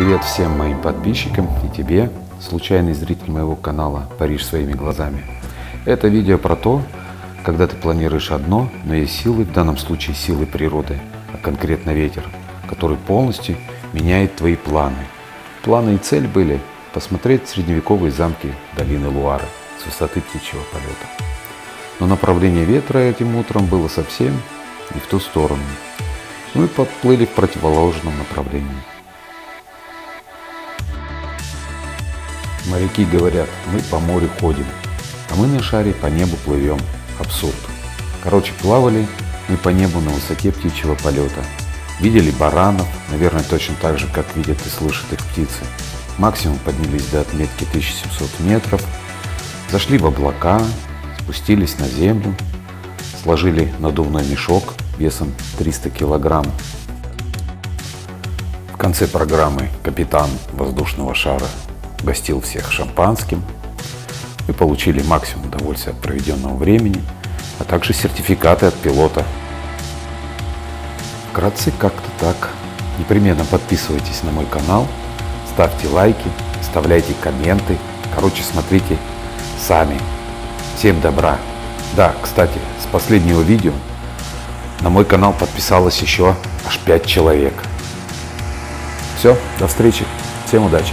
Привет всем моим подписчикам и тебе, случайный зритель моего канала «Париж своими глазами». Это видео про то, когда ты планируешь одно, но есть силы, в данном случае силы природы, а конкретно ветер, который полностью меняет твои планы. Планы и цель были посмотреть средневековые замки долины Луары с высоты птичьего полета. Но направление ветра этим утром было совсем не в ту сторону. Мы подплыли в противоположном направлении. Моряки говорят, мы по морю ходим, а мы на шаре по небу плывем. Абсурд. Короче, плавали мы по небу на высоте птичьего полета. Видели баранов, наверное, точно так же, как видят и слышат их птицы. Максимум поднялись до отметки 1700 метров, зашли в облака, спустились на землю, сложили надувной мешок весом 300 килограмм. В конце программы капитан воздушного шара гостил всех шампанским. Мы получили максимум удовольствия от проведенного времени, а также сертификаты от пилота. Вкратце как-то так. Непременно подписывайтесь на мой канал, ставьте лайки, оставляйте комменты. Короче, смотрите сами. Всем добра. Да, кстати, с последнего видео на мой канал подписалось еще аж 5 человек. Все, до встречи. Всем удачи.